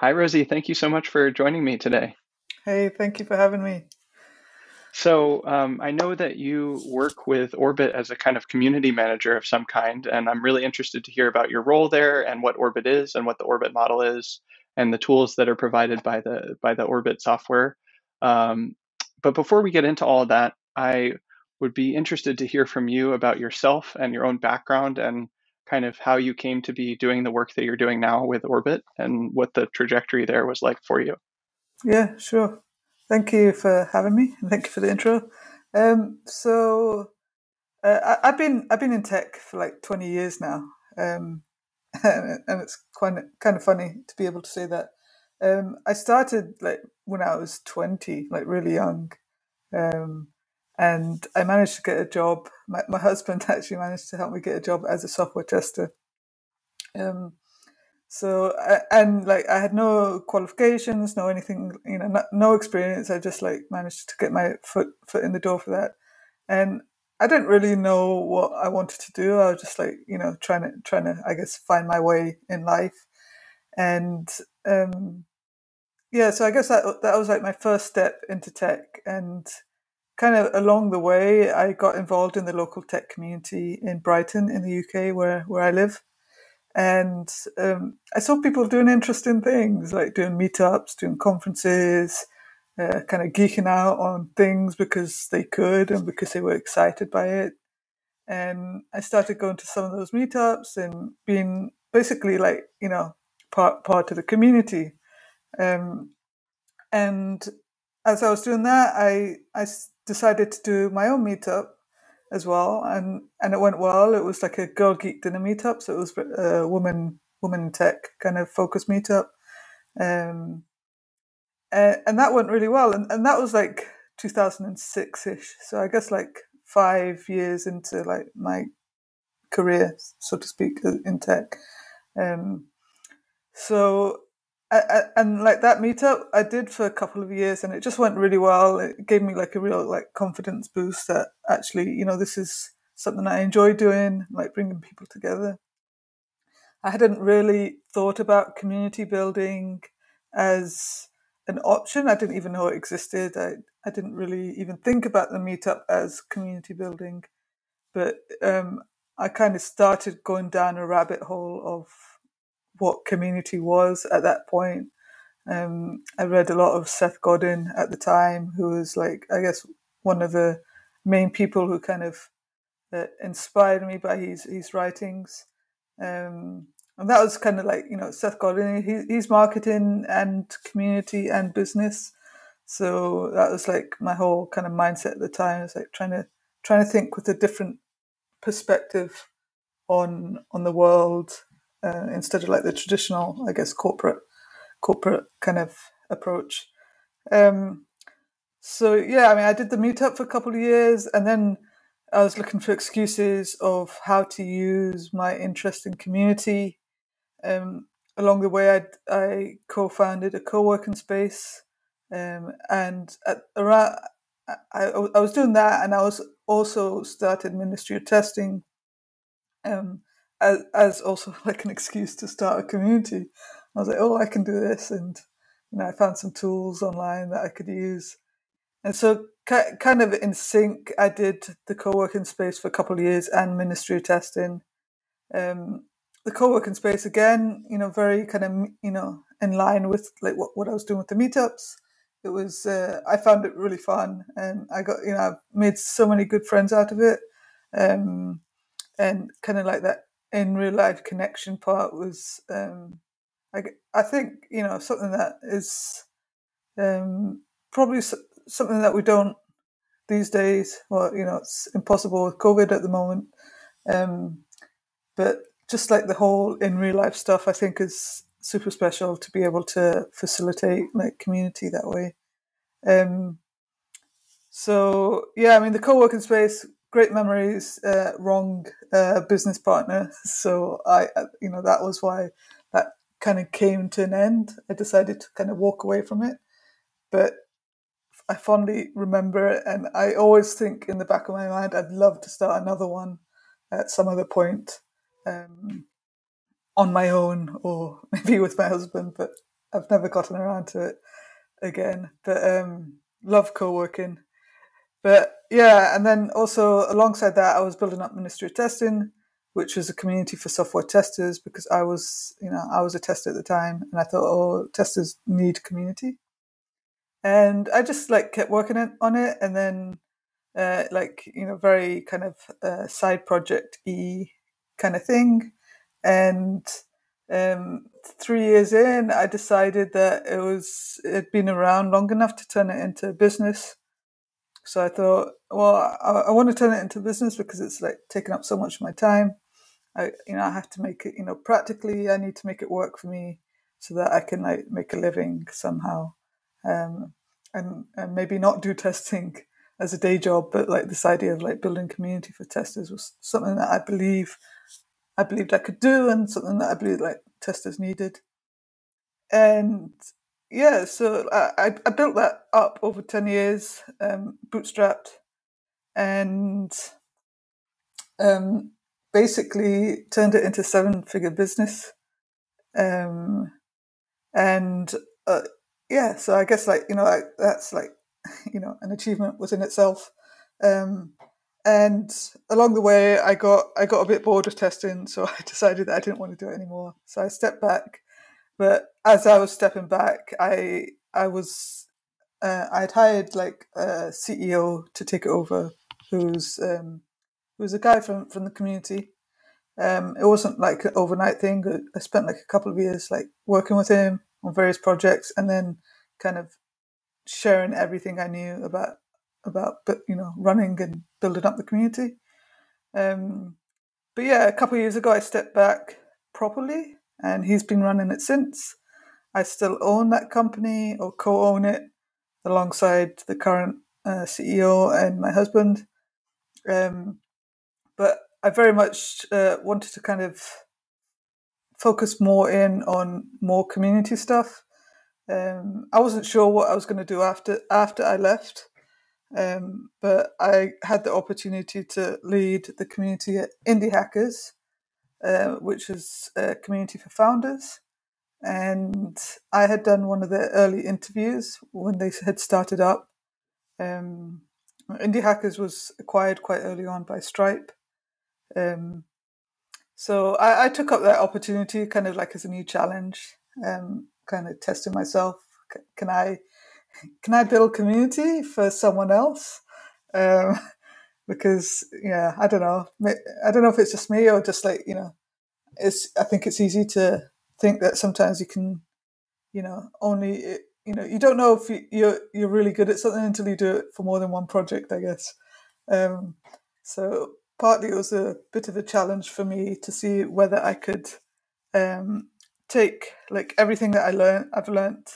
Hi, Rosie. Thank you so much for joining me today. Hey, thank you for having me. So, um, I know that you work with Orbit as a kind of community manager of some kind, and I'm really interested to hear about your role there and what Orbit is and what the Orbit model is and the tools that are provided by the by the Orbit software. Um, but before we get into all of that, I would be interested to hear from you about yourself and your own background and kind of how you came to be doing the work that you're doing now with Orbit and what the trajectory there was like for you. Yeah, sure. Thank you for having me. Thank you for the intro. Um, so uh, I, I've been I've been in tech for like 20 years now, um, and, and it's quite kind of funny to be able to say that. Um, I started like when I was 20, like really young, um, and I managed to get a job. My, my husband actually managed to help me get a job as a software tester. Um, so and like I had no qualifications, no anything, you know, no, no experience. I just like managed to get my foot foot in the door for that, and I didn't really know what I wanted to do. I was just like you know trying to trying to I guess find my way in life, and um, yeah. So I guess that that was like my first step into tech, and kind of along the way, I got involved in the local tech community in Brighton in the UK, where where I live and um, I saw people doing interesting things, like doing meetups, doing conferences, uh, kind of geeking out on things because they could and because they were excited by it. And I started going to some of those meetups and being basically like, you know, part, part of the community. Um, and as I was doing that, I, I decided to do my own meetup as well, and and it went well. It was like a girl geek dinner meetup, so it was a woman woman tech kind of focus meetup, um, and, and that went really well. And and that was like 2006 ish. So I guess like five years into like my career, so to speak, in tech. Um, so And like that meetup I did for a couple of years and it just went really well. It gave me like a real like confidence boost that actually, you know, this is something I enjoy doing, like bringing people together. I hadn't really thought about community building as an option. I didn't even know it existed. I, I didn't really even think about the meetup as community building. But um, I kind of started going down a rabbit hole of what community was at that point. Um, I read a lot of Seth Godin at the time, who was like, I guess, one of the main people who kind of uh, inspired me by his his writings. Um, and that was kind of like you know Seth Godin. He, he's marketing and community and business, so that was like my whole kind of mindset at the time. It's like trying to trying to think with a different perspective on on the world uh, instead of like the traditional, I guess, corporate corporate kind of approach. Um, so yeah, I mean, I did the meetup for a couple of years, and then I was looking for excuses of how to use my interest in community. Um, along the way, I, I co-founded a co-working space, um, and at around I, I was doing that, and I was also started Ministry of Testing. Um, as, as also like an excuse to start a community. I was like, oh, I can do this, and you know, I found some tools online that I could use, and so kind of in sync, I did the co-working space for a couple of years and ministry testing. Um, the co-working space again, you know, very kind of you know in line with like what, what I was doing with the meetups. It was uh, I found it really fun, and I got you know I've made so many good friends out of it, um, and kind of like that in real life connection part was um, I, I think you know something that is um, probably something that we don't these days well you know it's impossible with covid at the moment um, but just like the whole in real life stuff i think is super special to be able to facilitate like community that way. Um, so yeah i mean the co-working space great memories, uh, wrong uh, business partner. So I, you know, that was why that kind of came to an end. I decided to kind of walk away from it, but I fondly remember it, and I always think in the back of my mind, I'd love to start another one at some other point. Um, on my own or maybe with my husband but I've never gotten around to it again. But um, love co-working. But yeah, and then also alongside that, I was building up Ministry of Testing, which was a community for software testers because I was, you know, I was a tester at the time, and I thought, oh, testers need community, and I just like kept working on it, and then uh, like you know, very kind of uh, side project e kind of thing, and um, three years in, I decided that it was it'd been around long enough to turn it into a business. So I thought, well, I, I want to turn it into business because it's like taking up so much of my time. I, you know, I have to make it, you know, practically. I need to make it work for me so that I can like make a living somehow, um, and and maybe not do testing as a day job, but like this idea of like building community for testers was something that I believe I believed I could do and something that I believed like testers needed. And yeah, so I, I built that up over 10 years, um, bootstrapped, and um, basically turned it into seven figure business. Um, and uh, yeah, so I guess like, you know, that's like, you know, an achievement within itself. Um, and along the way i got i got a bit bored of testing so i decided that i didn't want to do it anymore so i stepped back but as i was stepping back i i was uh, i'd hired like a ceo to take it over who's um who's a guy from from the community. Um it wasn't like an overnight thing. I spent like a couple of years like working with him on various projects and then kind of sharing everything i knew about about you know running and building up the community. Um, but yeah, a couple of years ago, I stepped back properly, and he's been running it since. I still own that company or co-own it alongside the current uh, CEO and my husband. Um, but I very much uh, wanted to kind of focus more in on more community stuff. Um, I wasn't sure what I was going to do after after I left, um, but I had the opportunity to lead the community at Indie Hackers, uh, which is a community for founders. And I had done one of the early interviews when they had started up. Um, Indie Hackers was acquired quite early on by Stripe. Um, so I, I, took up that opportunity kind of like as a new challenge, um, kind of testing myself. C- can I can I build community for someone else? Um, because yeah, I don't know. I don't know if it's just me or just like you know, it's. I think it's easy to think that sometimes you can, you know, only you know you don't know if you, you're you're really good at something until you do it for more than one project. I guess. Um, so partly it was a bit of a challenge for me to see whether I could um, take like everything that I learned I've learned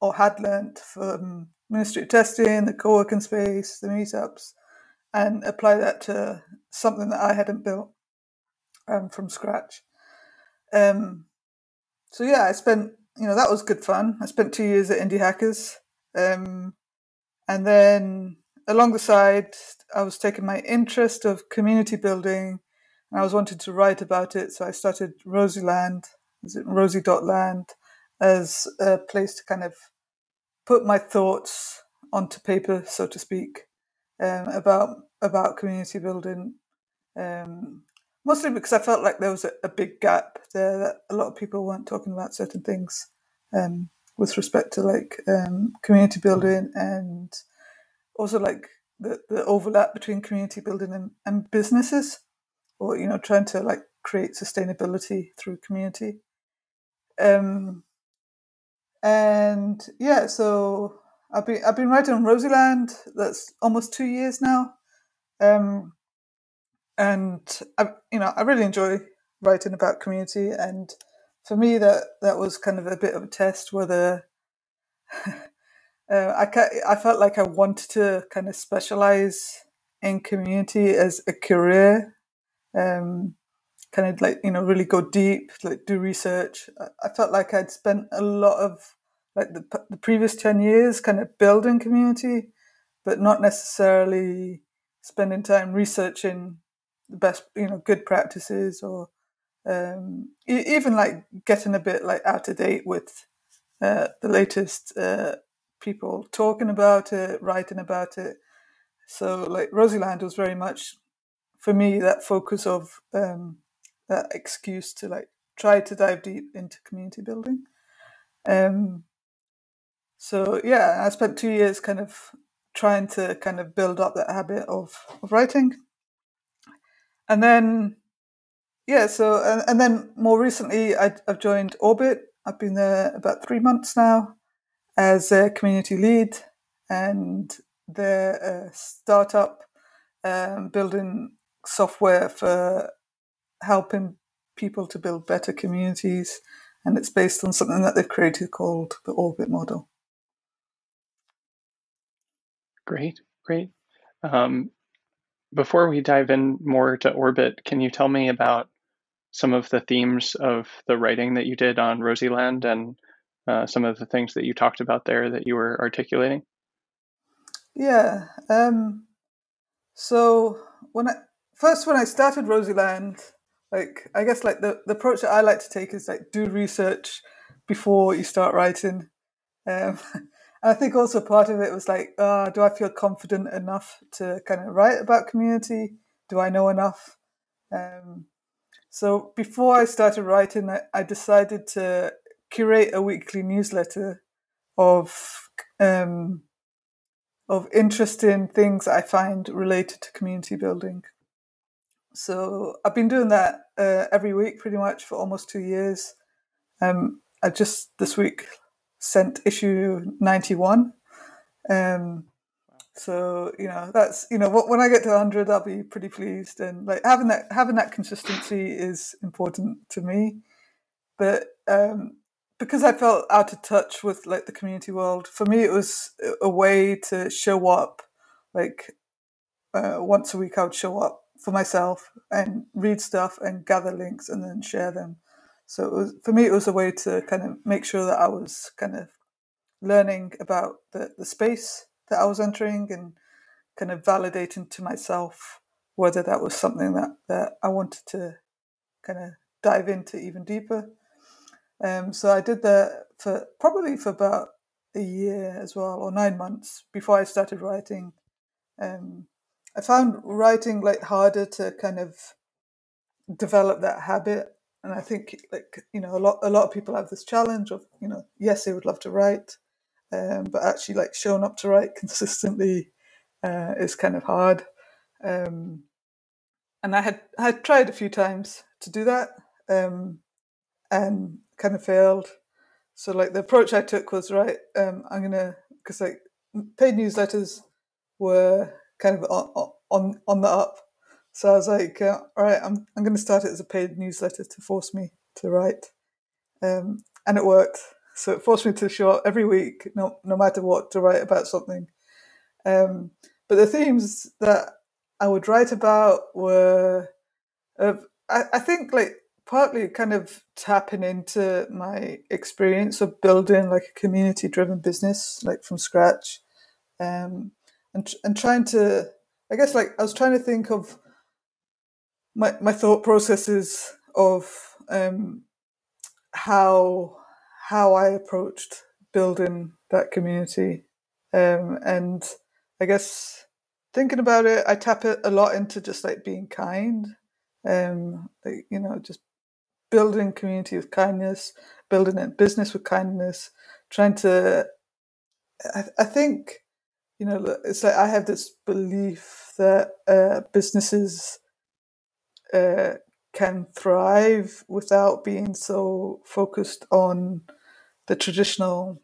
or had learnt from Ministry of Testing, the co-working space, the meetups, and apply that to something that I hadn't built um, from scratch. Um, so yeah, I spent you know that was good fun. I spent two years at Indie Hackers, um, and then along the side, I was taking my interest of community building, and I was wanting to write about it. So I started Rosieland, is it Rosie.land, as a place to kind of put my thoughts onto paper, so to speak, um, about about community building. Um, mostly because I felt like there was a, a, big gap there that a lot of people weren't talking about certain things um, with respect to like um, community building and also like the, the overlap between community building and, and businesses or you know trying to like create sustainability through community um, and yeah, so I've been I've been writing on Rosieland. That's almost two years now, um, and I you know I really enjoy writing about community. And for me, that that was kind of a bit of a test whether uh, I I felt like I wanted to kind of specialize in community as a career. Um, kind of like you know really go deep like do research i felt like i'd spent a lot of like the, the previous 10 years kind of building community but not necessarily spending time researching the best you know good practices or um, even like getting a bit like out of date with uh, the latest uh, people talking about it, writing about it. So like Rosieland was very much for me that focus of um, that excuse to like try to dive deep into community building. Um, so yeah, I spent two years kind of trying to kind of build up that habit of, of writing. And then, yeah, so, and, and then more recently, I, I've joined Orbit. I've been there about three months now as a community lead, and they're a startup um, building software for helping people to build better communities. And it's based on something that they've created called the Orbit model. Great, great. Um, before we dive in more to Orbit, can you tell me about some of the themes of the writing that you did on Rosieland and uh, some of the things that you talked about there that you were articulating? Yeah. Um, so when I first when I started Rosieland, like I guess like the, the approach that I like to take is like do research before you start writing. Um, I think also part of it was like, uh, do I feel confident enough to kind of write about community? Do I know enough? Um, so before I started writing, I, I, decided to curate a weekly newsletter of um, of interesting things I find related to community building. So I've been doing that uh, every week, pretty much for almost two years. Um, I just this week sent issue 91. Um, so you know that's you know when I get to 100, I'll be pretty pleased. And like having that having that consistency is important to me. But um, because I felt out of touch with like the community world, for me it was a way to show up. Like uh, once a week, I would show up for myself and read stuff and gather links and then share them. So was, for me, it was a way to kind of make sure that I was kind of learning about the, the space that I was entering and kind of validating to myself whether that was something that, that I wanted to kind of dive into even deeper. Um, so I did that for probably for about a year as well, or nine months before I started writing. Um, I found writing like harder to kind of develop that habit and I think like you know a lot a lot of people have this challenge of you know yes they would love to write, um, but actually like showing up to write consistently uh, is kind of hard. Um, and I had I had tried a few times to do that um, and kind of failed. So like the approach I took was right. Um, I'm gonna because like paid newsletters were kind of on on, on the up. So I was like, uh, all right, I'm, I'm going to start it as a paid newsletter to force me to write. Um, and it worked. So it forced me to show up every week, no, no matter what, to write about something. Um, but the themes that I would write about were, uh, I, I think, like partly kind of tapping into my experience of building like a community driven business, like from scratch, um, and and trying to, I guess, like I was trying to think of my my thought processes of um, how how I approached building that community, um, and I guess thinking about it, I tap it a lot into just like being kind, um, like, you know, just building community with kindness, building a business with kindness, trying to. I, I think, you know, it's like I have this belief that uh, businesses uh, can thrive without being so focused on the traditional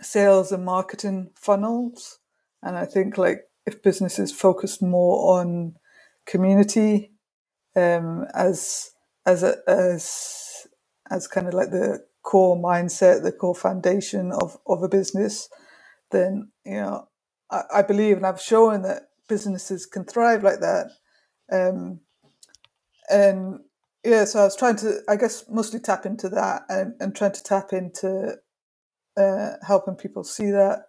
sales and marketing funnels. And I think like if businesses focused more on community um, as as a, as as kind of like the core mindset, the core foundation of of a business, then you know I, I believe and I've shown that businesses can thrive like that. Um, and yeah, so I was trying to, I guess, mostly tap into that and, and trying to tap into uh, helping people see that.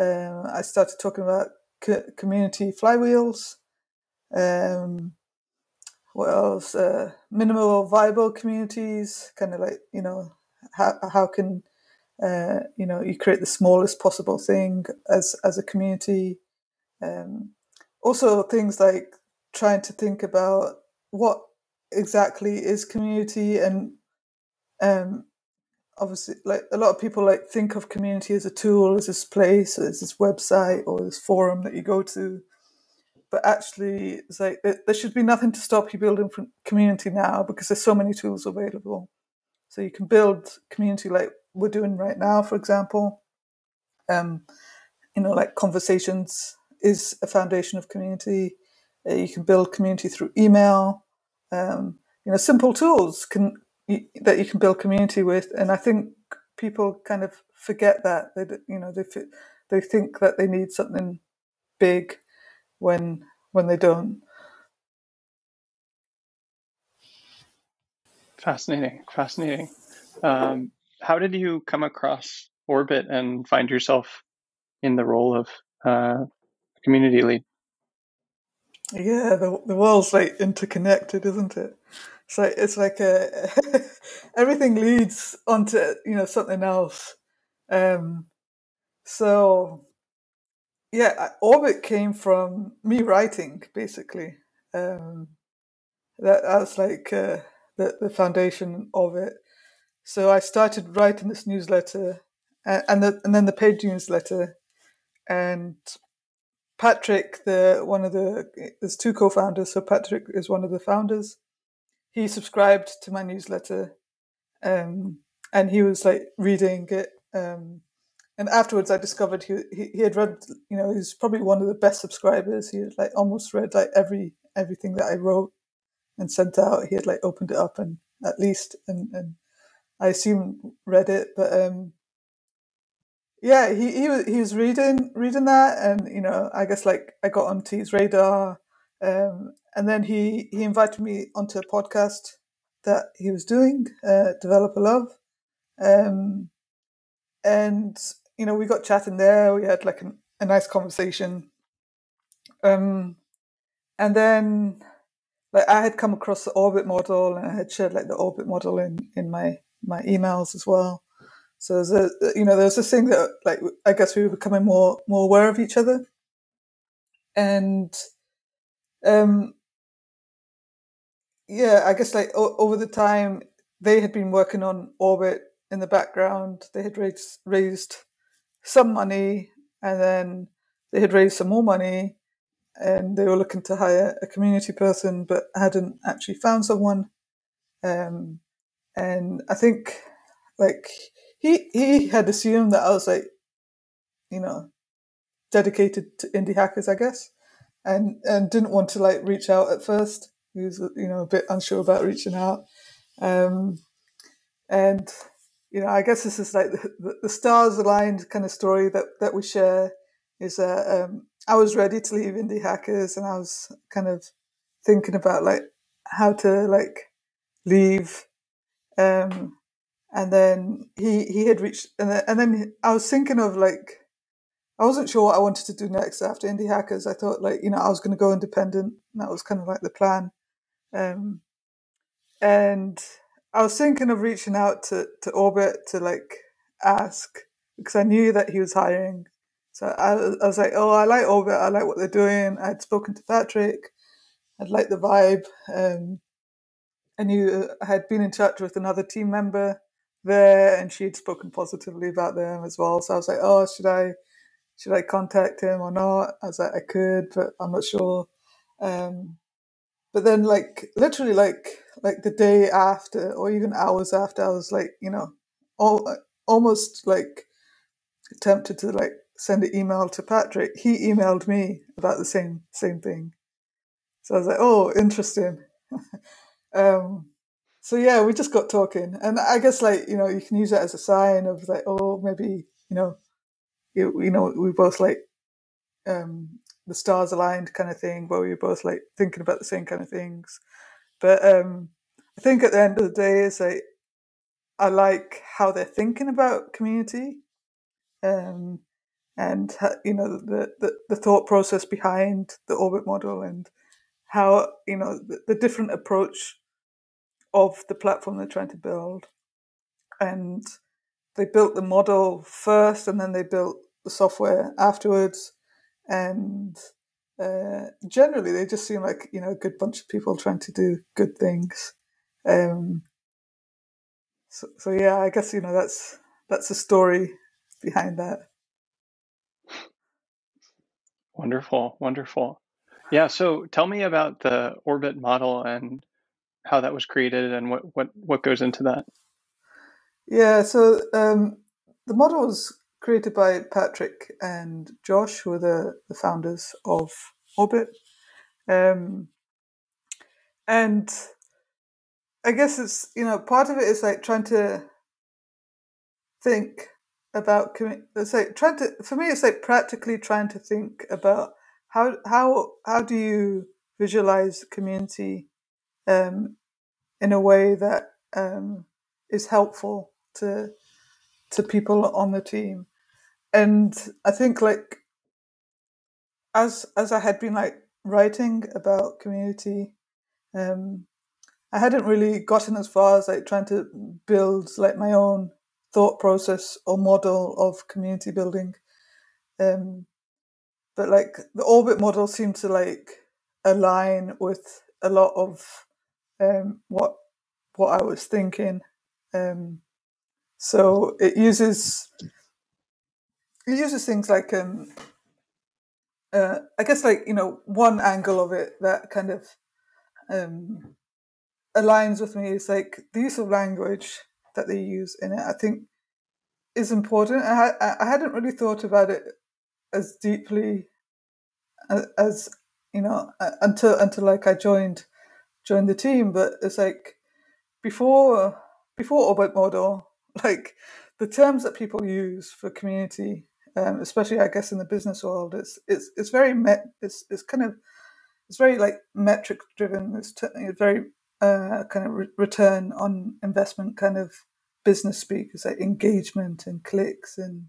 Um, I started talking about co- community flywheels, um, what else? Uh, minimal viable communities, kind of like you know how how can uh, you know you create the smallest possible thing as as a community. Um, also, things like trying to think about what exactly is community and um, obviously like a lot of people like think of community as a tool as this place as this website or this forum that you go to. But actually it's like there should be nothing to stop you building from community now because there's so many tools available. So you can build community like we're doing right now for example. Um, you know like conversations is a foundation of community. Uh, you can build community through email um, you know simple tools can that you can build community with. And I think people kind of forget that they, you know, they they think that they need something big when when they don't. Fascinating, fascinating. Um, how did you come across Orbit and find yourself in the role of uh, community lead? Yeah, the the world's like interconnected, isn't it? So it's like a, everything leads onto you know something else. Um, so yeah, Orbit came from me writing basically. Um, that that's like uh, the the foundation of it. So I started writing this newsletter, and the, and then the paid newsletter, and Patrick, the one of the there's two co-founders. So Patrick is one of the founders, he subscribed to my newsletter, um, and he was like reading it. Um, and afterwards, I discovered he, he, he had read. You know, he's probably one of the best subscribers. He had like almost read like every everything that I wrote and sent out. He had like opened it up and at least and and I assume read it, but um, yeah, he he was he was reading reading that, and you know, I guess like I got onto his radar, um, and then he he invited me onto a podcast that he was doing, uh, Developer Love, um, and you know we got chatting there. We had like a, a nice conversation, um, and then like I had come across the orbit model, and I had shared like the orbit model in in my my emails as well. So there's a you know there's this thing that like I guess we were becoming more more aware of each other, and um, yeah, I guess like o- over the time they had been working on orbit in the background. They had raised raised some money, and then they had raised some more money, and they were looking to hire a community person, but hadn't actually found someone. Um, and I think like he he had assumed that I was like, you know, dedicated to indie hackers, I guess, and and didn't want to like reach out at first. He was you know a bit unsure about reaching out. Um, and you know i guess this is like the, the stars aligned kind of story that that we share is that um, i was ready to leave indie hackers and i was kind of thinking about like how to like leave um, and then he he had reached and then, and then i was thinking of like I wasn't sure what I wanted to do next after Indie Hackers. I thought like, you know, I was going to go independent. that was kind of like the plan. Um, and I was thinking of reaching out to, to Orbit to like ask because I knew that he was hiring. So I, I was like, oh, I like Orbit. I like what they're doing. I'd spoken to Patrick. I'd like the vibe. Um, I knew I had been in touch with another team member there and she had spoken positively about them as well. So I was like, oh, should I, should I contact him or not? I was like, I could, but I'm not sure. Um, but then like literally like like the day after or even hours after i was like you know all, almost like tempted to like send an email to patrick he emailed me about the same same thing so i was like oh interesting um so yeah we just got talking and i guess like you know you can use that as a sign of like oh maybe you know you, you know we both like um the stars aligned kind of thing where we were both like thinking about the same kind of things. But um, I think at the end of the day, is like I like how they're thinking about community, um, and you know the, the the thought process behind the orbit model and how you know the, the different approach of the platform they're trying to build, and they built the model first, and then they built the software afterwards, and uh, generally they just seem like you know a good bunch of people trying to do good things. Um, so, so yeah, I guess you know that's that's the story behind that. Wonderful, wonderful. Yeah, so tell me about the orbit model and how that was created and what what what goes into that. Yeah, so um, the model was created by Patrick and Josh, who are the, the founders of Orbit. Um, and I guess it's, you know, part of it is like trying to think about, it's like trying to, for me, it's like practically trying to think about how, how, how do you visualize community um, in a way that um, is helpful to to people on the team and I think like as as I had been like writing about community, um, I hadn't really gotten as far as like trying to build like my own thought process or model of community building. Um, but like the orbit model seemed to like align with a lot of um, what what I was thinking. Um, so it uses it uses things like um uh, I guess like you know one angle of it that kind of um, aligns with me is like the use of language that they use in it. I think is important. I, I hadn't really thought about it as deeply as, as you know until until like I joined joined the team. But it's like before before Orbit Model, like the terms that people use for community um, especially I guess in the business world, it's it's it's very met, it's it's kind of it's very like metric driven. It's t- very uh, kind of re- return on investment kind of business speak. It's like engagement and clicks and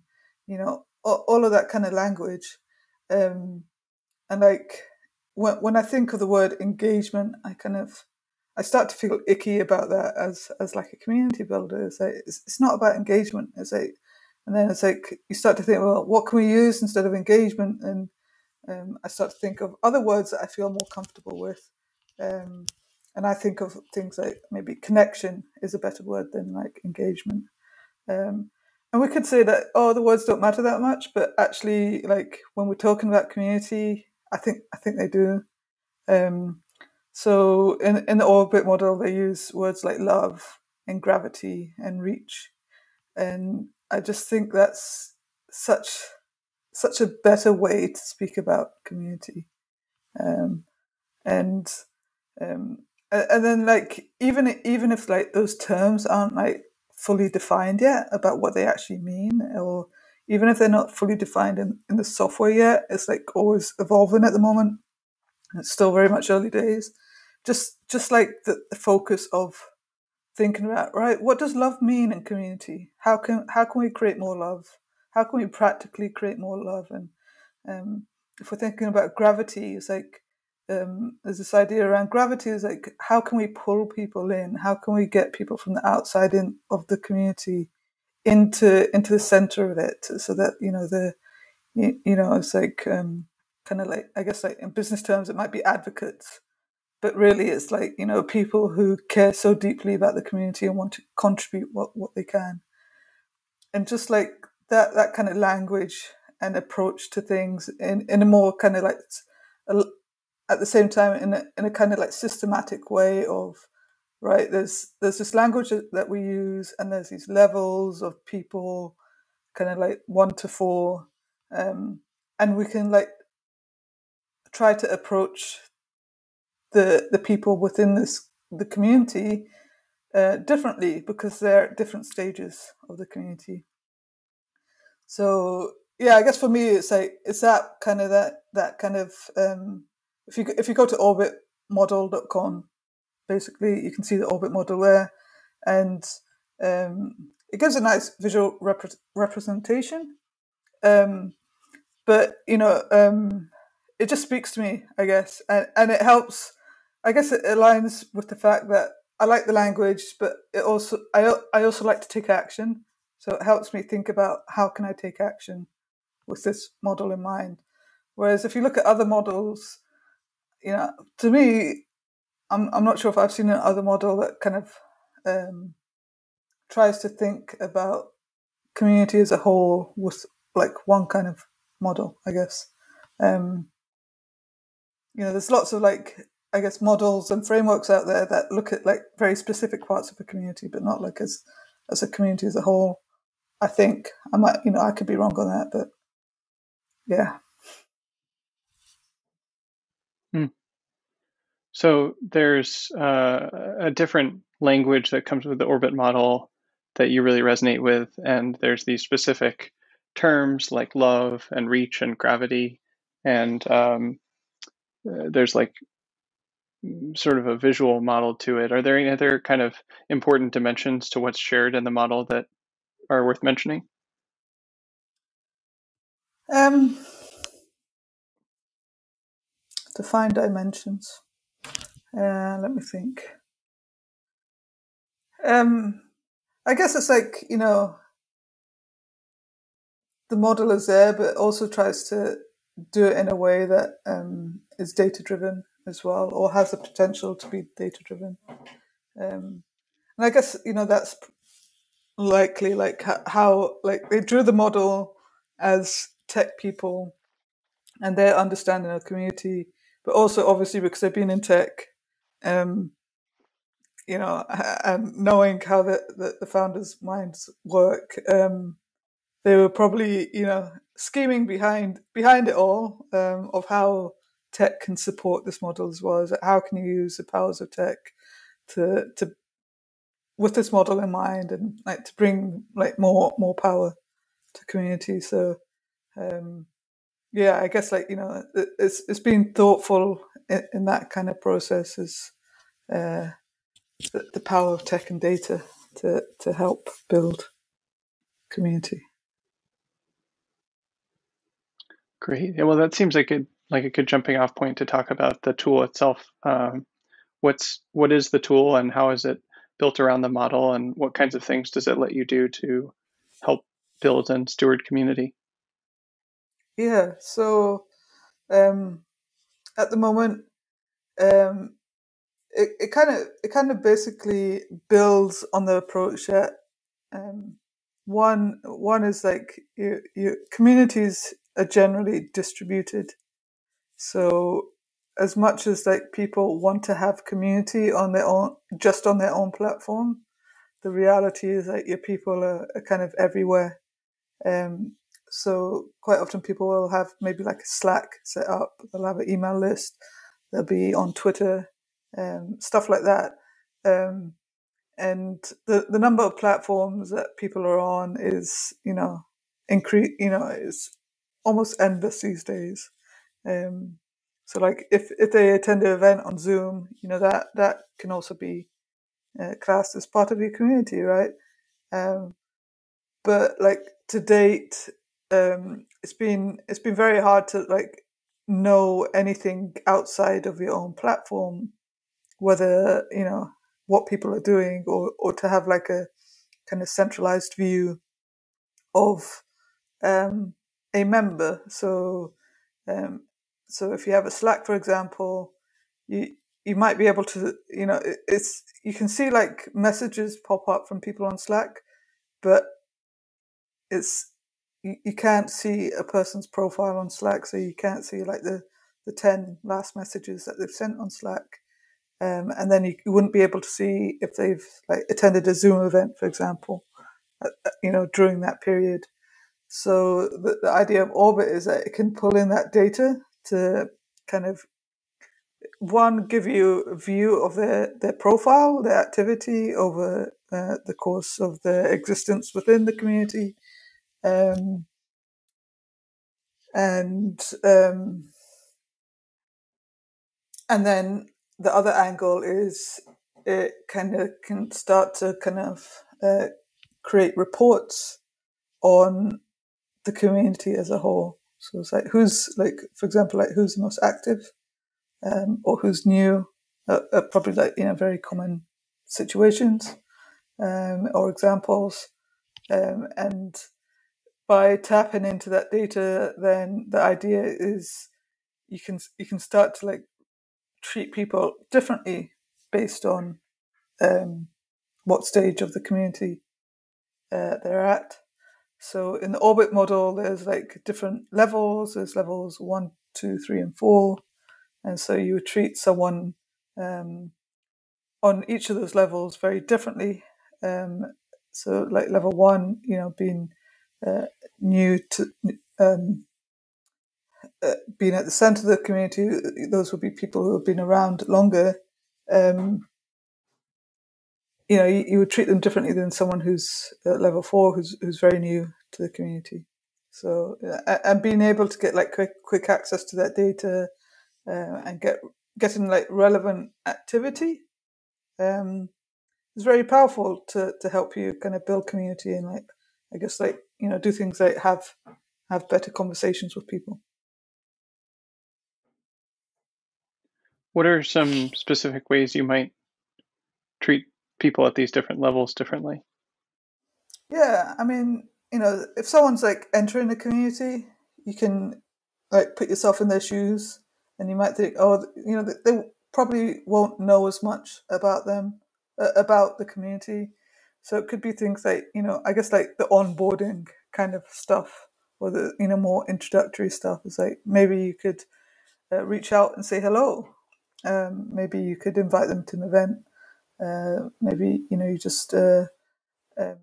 you know all, all of that kind of language. Um, and like when when I think of the word engagement, I kind of I start to feel icky about that as as like a community builder. It's like it's, it's not about engagement. It's like and then it's like you start to think, well, what can we use instead of engagement? And um, I start to think of other words that I feel more comfortable with. Um, and I think of things like maybe connection is a better word than like engagement. Um, and we could say that, oh, the words don't matter that much, but actually, like when we're talking about community, I think I think they do. Um, so in in the orbit model, they use words like love and gravity and reach, and I just think that's such such a better way to speak about community, um, and um, and then like even even if like those terms aren't like fully defined yet about what they actually mean, or even if they're not fully defined in, in the software yet, it's like always evolving at the moment. It's still very much early days. Just just like the, the focus of thinking about right what does love mean in community? How can how can we create more love? How can we practically create more love? And um, if we're thinking about gravity it's like um, there's this idea around gravity is like how can we pull people in? How can we get people from the outside in of the community into into the center of it so that you know the you, you know it's like um, kind of like i guess like in business terms it might be advocates but really it's like you know people who care so deeply about the community and want to contribute what, what they can. And just like that that kind of language and approach to things in, in a more kind of like at the same time in a, in a kind of like systematic way of right there's there's this language that we use and there's these levels of people kind of like one to four um, and we can like try to approach the the people within this the community uh, differently because they're at different stages of the community. So yeah, I guess for me it's like it's that kind of that that kind of um, if you if you go to orbitmodel.com, basically you can see the orbit model there, and um, it gives a nice visual rep- representation. Um, but you know, um, it just speaks to me, I guess, and, and it helps I guess it aligns with the fact that I like the language, but it also I I also like to take action. So it helps me think about how can I take action with this model in mind. Whereas if you look at other models, you know, to me, I'm I'm not sure if I've seen another model that kind of um, tries to think about community as a whole with like one kind of model, I guess. Um, you know, there's lots of like I guess models and frameworks out there that look at like very specific parts of a community, but not like as as a community as a whole. I think I might, you know, I could be wrong on that, but yeah. Hmm. So there's uh, a different language that comes with the orbit model that you really resonate with, and there's these specific terms like love and reach and gravity, and um, uh, there's like sort of a visual model to it. Are there any other kind of important dimensions to what's shared in the model that are worth mentioning? Um, define dimensions. Uh, let me think. Um, I guess it's like you know, the model is there, but also tries to do it in a way that um, is data driven as well, or has the potential to be data driven. Um, and I guess you know that's likely like how like they drew the model as tech people and their understanding of community, but also obviously because they've been in tech, um, you know, and knowing how the, the, the founders' minds work, um, they were probably you know scheming behind behind it all um, of how tech can support this model as well. as how can you use the powers of tech to to with this model in mind and like to bring like more more power to community. So um, yeah, I guess like you know it's it's been thoughtful in, that kind of process is uh, the, the power of tech and data to to help build community. Great. Yeah, well, that seems like a like a good jumping off point to talk about the tool itself. Um, what's what is the tool and how is it built around the model and what kinds of things does it let you do to help build and steward community? Yeah, so um, at the moment, um, it, it kind of it kind of basically builds on the approach that um, one one is like your, your communities are generally distributed so as much as like people want to have community on their own, just on their own platform, the reality is that your people are, are kind of everywhere. Um, so quite often people will have maybe like a Slack set up. They'll have an email list. They'll be on Twitter, um, stuff like that. Um, and the, the number of platforms that people are on is, you know, increase, you know, is almost endless these days. Um, so like if, if they attend an event on Zoom, you know, that, that can also be uh, classed as part of your community, right? Um, but like to date, um, it's been, it's been very hard to like know anything outside of your own platform, whether, you know, what people are doing or, or to have like a kind of centralized view of, um, a member. So, um, so if you have a Slack, for example, you you might be able to, you know, it's you can see like messages pop up from people on Slack, but it's you, you can't see a person's profile on Slack, so you can't see like the the ten last messages that they've sent on Slack. Um, and then you, you wouldn't be able to see if they've like attended a Zoom event, for example, you know, during that period. So the, the idea of Orbit is that it can pull in that data to kind of one give you a view of their, their profile, their activity over uh, the course of their existence within the community, um, and um, and then the other angle is it kind of can start to kind of uh, create reports on the community as a whole. So it's like who's like, for example, like who's the most active, um, or who's new, are, are probably like you know very common situations um, or examples, um, and by tapping into that data, then the idea is you can you can start to like treat people differently based on um, what stage of the community uh, they're at. So in the orbit model, there's like different levels. There's levels one, two, three, and four, and so you would treat someone um, on each of those levels very differently. Um, so like level one, you know, being uh, new to um, uh, being at the center of the community, those would be people who have been around longer. Um, you know, you, you, would treat them differently than someone who's at level four, who's who's very new to the community. So, uh, and being able to get like quick quick access to that data uh, and get getting like relevant activity um, is very powerful to to help you kind of build community and like I guess like you know do things like have have better conversations with people. What are some specific ways you might treat people at these different levels differently? Yeah, I mean, you know, if someone's like entering the community, you can like put yourself in their shoes, and you might think, oh, you know, they probably won't know as much about them, uh, about the community. So it could be things like, you know, I guess like the onboarding kind of stuff, or the you know more introductory stuff. Is like maybe you could uh, reach out and say hello um, maybe you could invite them to an event. Uh, maybe you know you just uh, um,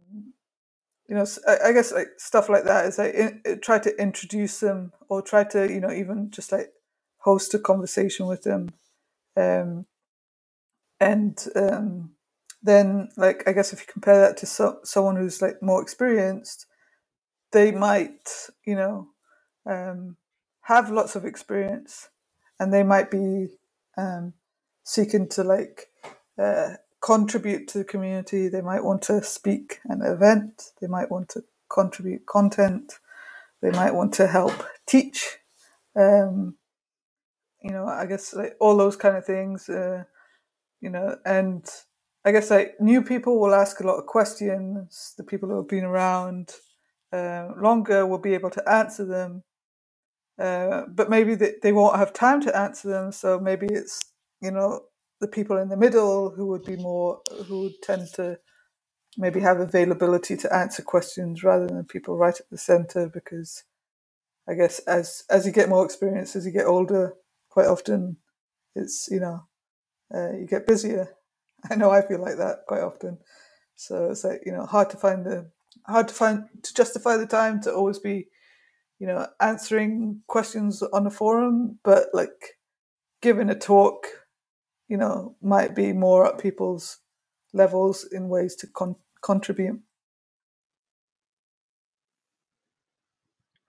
you know I, I, guess like stuff like that is like in, try to introduce them or try to you know even just like host a conversation with them, um, and um, then like I guess if you compare that to so, someone who's like more experienced, they might you know um, have lots of experience and they might be um, seeking to like uh, contribute to the community. They might want to speak an event. They might want to contribute content. They might want to help teach. Um, you know, I guess like all those kind of things. Uh, you know, and I guess like new people will ask a lot of questions. The people who have been around uh, longer will be able to answer them. Uh, but maybe they, they won't have time to answer them. So maybe it's you know the people in the middle who would be more who would tend to maybe have availability to answer questions rather than people right at the center because I guess as as you get more experience, as you get older, quite often it's you know uh, you get busier. I know I feel like that quite often. So it's like you know hard to find the hard to find to justify the time to always be you know, answering questions on a forum, but like giving a talk, you know, might be more at people's levels in ways to con- contribute.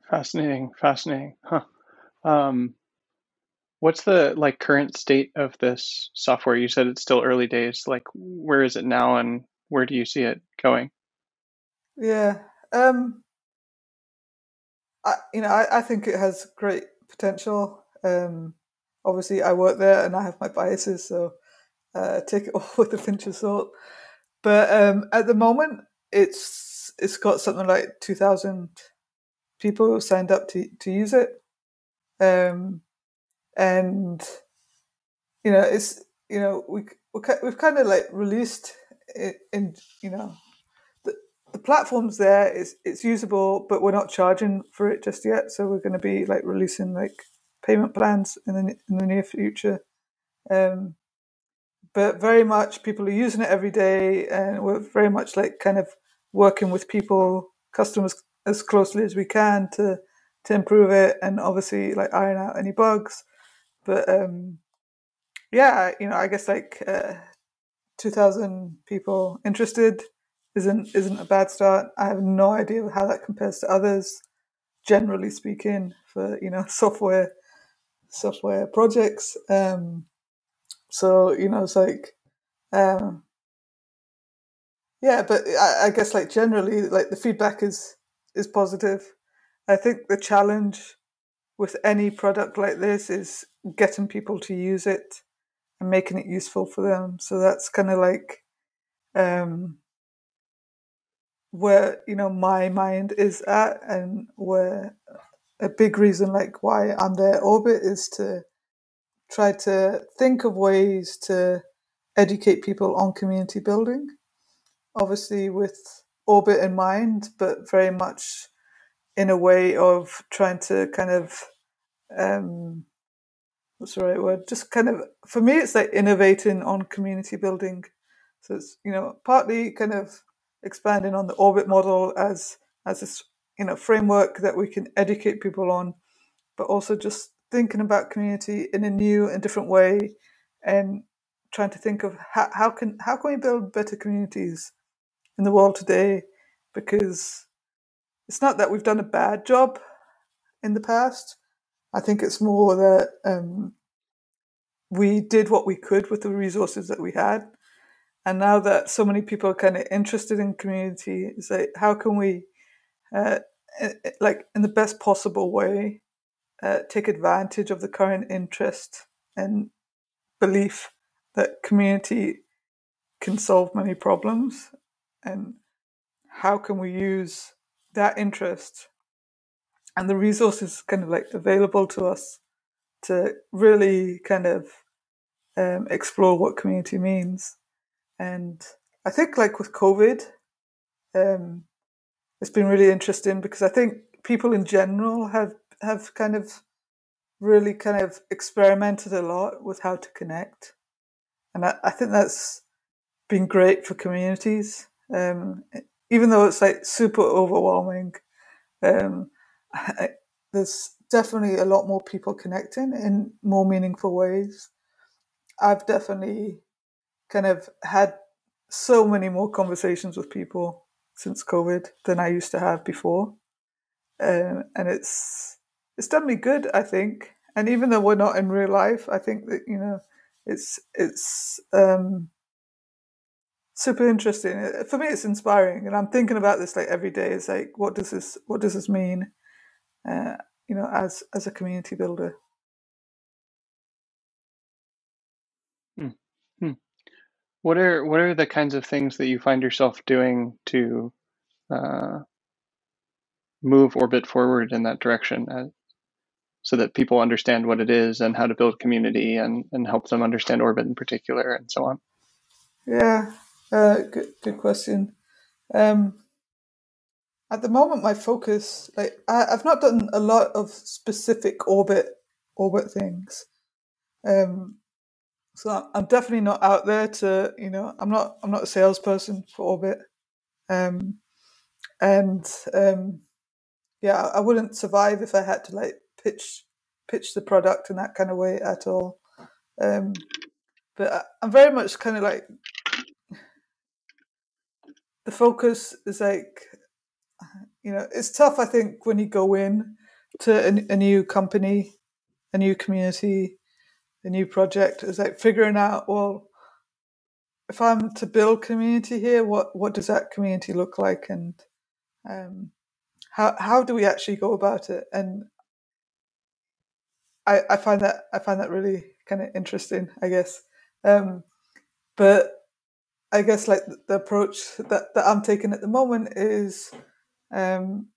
Fascinating, fascinating. Huh. Um, what's the like current state of this software? You said it's still early days. Like, where is it now, and where do you see it going? Yeah. Um, I, you know, I, I think it has great potential. Um, obviously, I work there and I have my biases, so uh, take it all with a pinch of salt. But um, at the moment, it's it's got something like two thousand people signed up to to use it, um, and you know, it's you know we we've kind of like released it in you know the the platform's there. It's it's usable, but we're not charging for it just yet. So we're going to be like releasing like payment plans in the in the near future. Um, but very much people are using it every day, and we're very much like kind of working with people, customers as closely as we can to to improve it, and obviously like iron out any bugs. But um, yeah, you know, I guess like uh, two thousand people interested isn't isn't a bad start. I have no idea how that compares to others. Generally speaking, for you know software software projects, um, so you know it's like, um, yeah, but I, I guess like generally like the feedback is is positive. I think the challenge with any product like this is getting people to use it and making it useful for them. So that's kind of like um, where you know my mind is at, and where a big reason like why I'm there orbit is to try to think of ways to educate people on community building. Obviously, with orbit in mind, but very much in a way of trying to kind of um, what's the right word? Just kind of for me, it's like innovating on community building. So it's you know partly kind of expanding on the orbit model as as this you know framework that we can educate people on, but also just thinking about community in a new and different way, and trying to think of how, how can how can we build better communities in the world today, because it's not that we've done a bad job in the past. I think it's more that um, we did what we could with the resources that we had. And now that so many people are kind of interested in community, it's like, how can we, uh, like, in the best possible way, uh, take advantage of the current interest and belief that community can solve many problems? And how can we use that interest and the resources kind of like available to us to really kind of um, explore what community means. And I think like with COVID, um, it's been really interesting because I think people in general have have kind of really kind of experimented a lot with how to connect, and I, I think that's been great for communities. Um, even though it's like super overwhelming, um, I, there's definitely a lot more people connecting in more meaningful ways. I've definitely kind of had so many more conversations with people since COVID than I used to have before, um, and it's it's done me good. I think, and even though we're not in real life, I think that you know it's it's um, super interesting for me. It's inspiring, and I'm thinking about this like every day. It's like, what does this what does this mean? Uh, you know, as as a community builder. Hmm. Hmm. What are what are the kinds of things that you find yourself doing to uh, move orbit forward in that direction, uh, so that people understand what it is and how to build community and and help them understand orbit in particular and so on? Yeah, uh, good good question. Um, at the moment my focus like I, have not done a lot of specific orbit orbit things. Um so i'm definitely not out there to you know i'm not i'm not a salesperson for orbit. Um and um yeah i wouldn't survive if i had to like pitch pitch the product in that kind of way at all. Um but i'm very much kind of like the focus is like you know, it's tough. I think when you go in to a, a new company, a new community, a new project, is like figuring out well, if I'm to build community here, what what does that community look like, and um, how how do we actually go about it? And I I find that I find that really kind of interesting, I guess. Um, but I guess like the approach that, that I'm taking at the moment is um,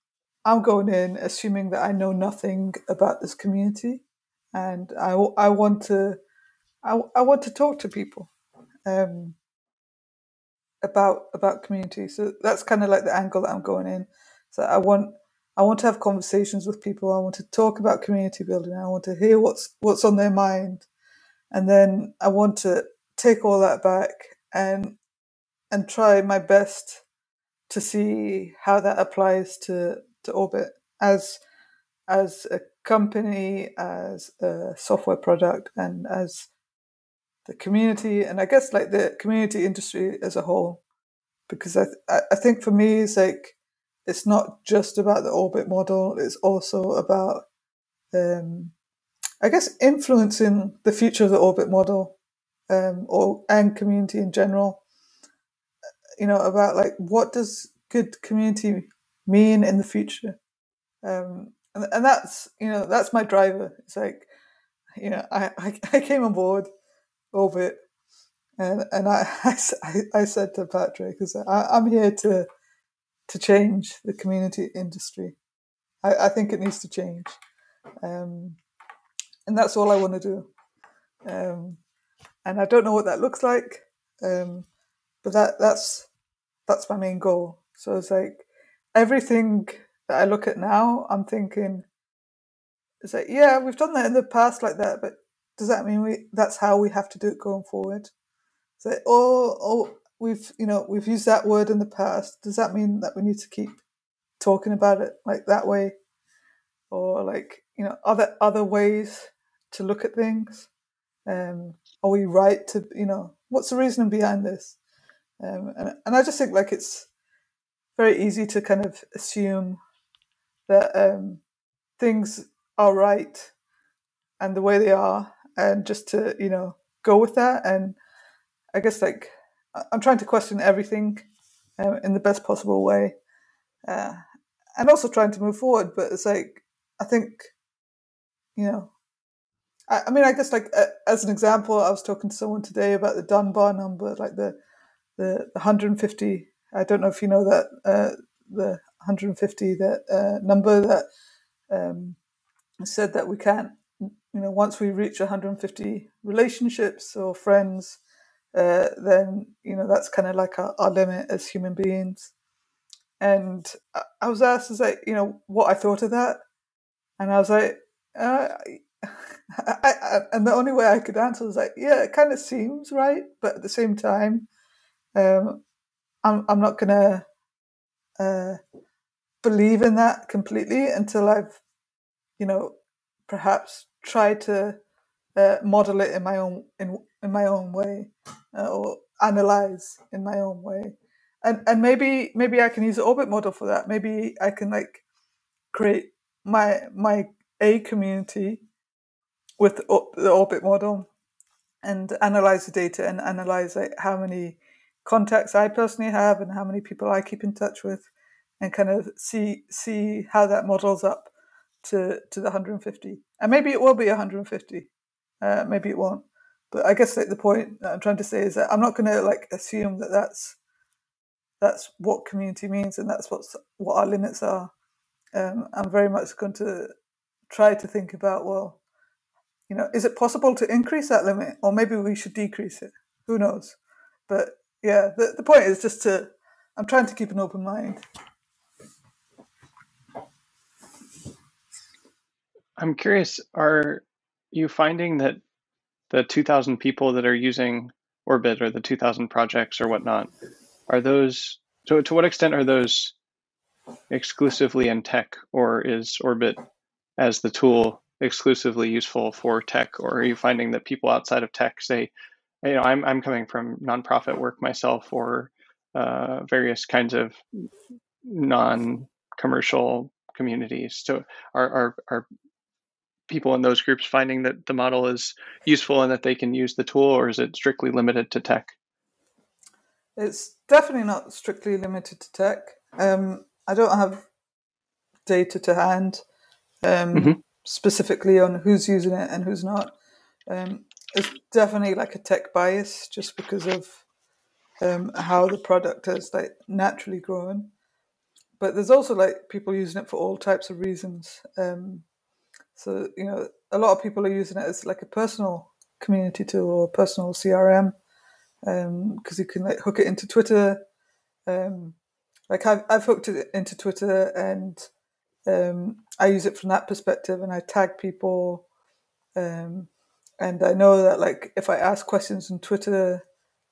I'm going in assuming that I know nothing about this community, and I, I want to I, I want to talk to people um, about about community. So that's kind of like the angle that I'm going in. So I want I want to have conversations with people. I want to talk about community building. I want to hear what's what's on their mind, and then I want to take all that back and and try my best to see how that applies to, to Orbit as as a company, as a software product, and as the community, and I guess like the community industry as a whole. Because I I think for me, it's like it's not just about the Orbit model; it's also about um, I guess influencing the future of the Orbit model um, or and community in general you know, about like what does good community mean in the future? Um, and, and that's, you know, that's my driver. It's like, you know, I, I, I came on board Orbit, and and I I, I said to Patrick, because I'm here to to change the community industry. I, I think it needs to change, um, and that's all I want to do. Um, and I don't know what that looks like, um, but that that's that's my main goal. So it's like everything that I look at now, I'm thinking, it's like yeah, we've done that in the past like that, but does that mean we that's how we have to do it going forward? So oh oh we've you know we've used that word in the past. Does that mean that we need to keep talking about it like that way, or like you know other other ways to look at things? Um, are we right to you know what's the reason behind this? Um, and and I just think like it's very easy to kind of assume that um, things are right and the way they are, and just to you know go with that. And I guess like I'm trying to question everything um, in the best possible way, uh, and also trying to move forward. But it's like I think you know. I, mean, I guess like uh, as an example, I was talking to someone today about the Dunbar number, like the the, the 150. I don't know if you know that uh, the 150 that uh, number that um, said that we can't, you know, once we reach 150 relationships or friends, uh, then you know that's kind of like our, our, limit as human beings. And I was asked, is like, you know, what I thought of that, and I was like, uh, I, I, and the only way I could answer was like, yeah, it kind of seems right, but at the same time, um, I'm I'm not gonna uh, believe in that completely until I've, you know, perhaps tried to uh, model it in my own in in my own way, uh, or analyze in my own way, and and maybe maybe I can use the orbit model for that. Maybe I can like create my my a community with the orbit model and analyze the data and analyze like how many contacts I personally have and how many people I keep in touch with, and kind of see see how that models up to to the 150. And maybe it will be 150, uh, maybe it won't. But I guess like the point that I'm trying to say is that I'm not going to like assume that that's that's what community means and that's what's what our limits are. Um, I'm very much going to try to think about well, you know, is it possible to increase that limit or maybe we should decrease it? Who knows? But yeah, the, the point is just to, I'm trying to keep an open mind. I'm curious, are you finding that the 2,000 people that are using Orbit or the 2,000 projects or whatnot, are those, so to what extent are those exclusively in tech or is Orbit as the tool exclusively useful for tech or are you finding that people outside of tech say you know, I'm I'm coming from nonprofit work myself, or uh, various kinds of non-commercial communities. So, are, are are people in those groups finding that the model is useful and that they can use the tool, or is it strictly limited to tech? It's definitely not strictly limited to tech. Um, I don't have data to hand um, mm-hmm. specifically on who's using it and who's not. Um, it's definitely like a tech bias just because of um, how the product has like naturally grown. But there's also like people using it for all types of reasons. Um, so you know, a lot of people are using it as like a personal community tool or personal CRM because um, you can like hook it into Twitter. Um, like I've I've hooked it into Twitter and um, I use it from that perspective, and I tag people. Um, and I know that like if I ask questions on Twitter,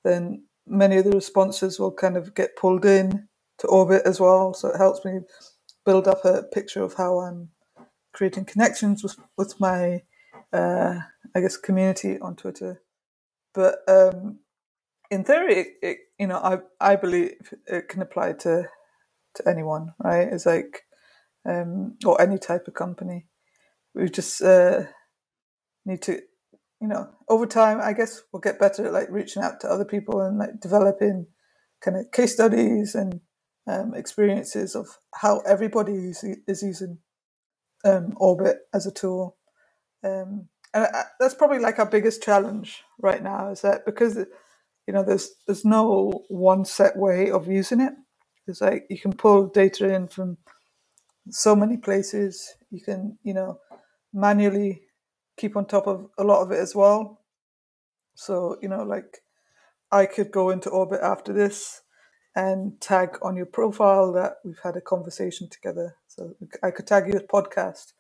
then many of the responses will kind of get pulled in to orbit as well. So it helps me build up a picture of how I'm creating connections with with my uh, I guess community on Twitter. But um, in theory, it, it, you know, I I believe it can apply to to anyone, right? It's like um, or any type of company. We just uh, need to you know, over time, I guess we'll get better at like reaching out to other people and like developing kind of case studies and um, experiences of how everybody is, is using um, Orbit as a tool. Um, and that's probably like our biggest challenge right now is that because you know there's there's no one set way of using it. It's like you can pull data in from so many places. You can you know manually keep on top of a lot of it as well. So you know like I could go into orbit after this and tag on your profile that we've had a conversation together. So I could tag you as podcast,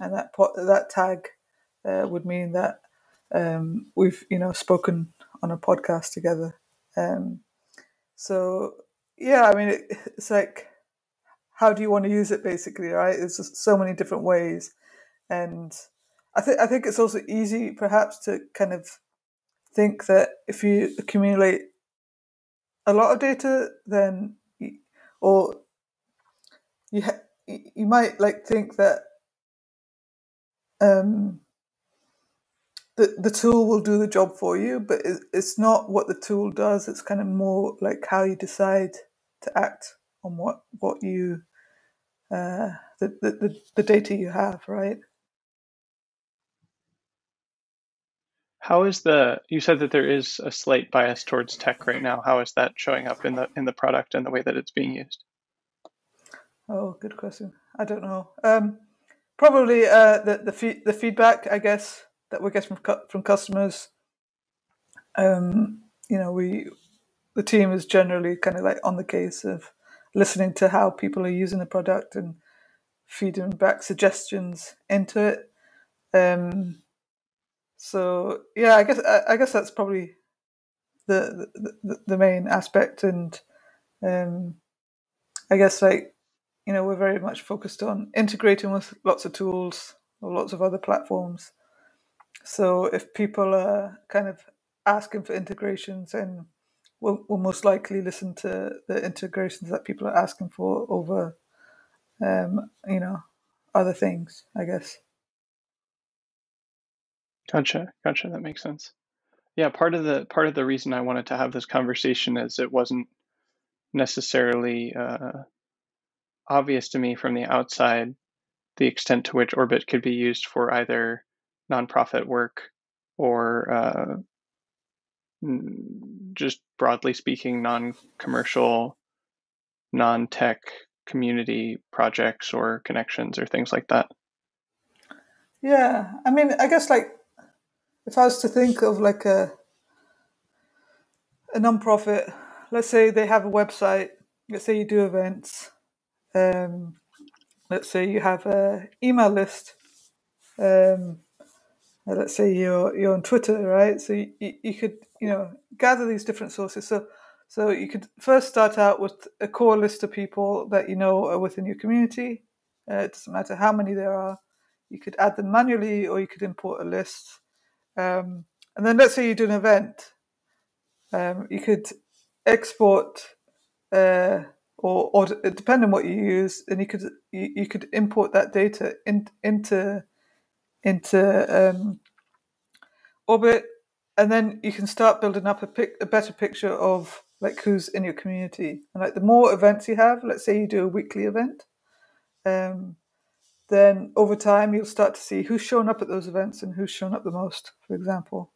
and that that tag uh, would mean that um, we've you know spoken on a podcast together. Um, so yeah, I mean it, it's like how do you want to use it basically, right? There's just so many different ways, and I think I think it's also easy perhaps to kind of think that if you accumulate a lot of data, then you, or you ha- you might like think that um, the the tool will do the job for you, but it, it's not what the tool does. It's kind of more like how you decide to act on what what you uh, the, the the data you have, right? How is the you said that there is a slight bias towards tech right now. How is that showing up in the in the product and the way that it's being used? Oh, good question. I don't know. Um, probably uh, the the, the feedback, I guess, that we get from from customers. Um, you know, we the team is generally kind of like on the case of listening to how people are using the product and feeding back suggestions into it. Um, so yeah, I guess I, I guess that's probably the, the the main aspect, and um, I guess like you know we're very much focused on integrating with lots of tools or lots of other platforms. So if people are kind of asking for integrations, then we'll, we'll most likely listen to the integrations that people are asking for over, um, you know, other things. I guess. Gotcha, gotcha. That makes sense. Yeah, part of the part of the reason I wanted to have this conversation is it wasn't necessarily uh, obvious to me from the outside the extent to which Orbit could be used for either nonprofit work or uh, just broadly speaking, non-commercial, non-tech community projects or connections or things like that. Yeah, I mean, I guess like if I was to think of like a a non-profit, let's say they have a website, let's say you do events, um, let's say you have a email list, um, let's say you're you're on Twitter, right? So you, you could you know gather these different sources. So so you could first start out with a core list of people that you know are within your community. Uh, it doesn't matter how many there are. You could add them manually, or you could import a list. Um, and then let's say you do an event, um, you could export uh, or, or depending on what you use, and you could you, you could import that data in, into into um, Orbit, and then you can start building up a, pic, a better picture of like who's in your community. And like the more events you have, let's say you do a weekly event, um, then over time you'll start to see who's shown up at those events and who's shown up the most, for example.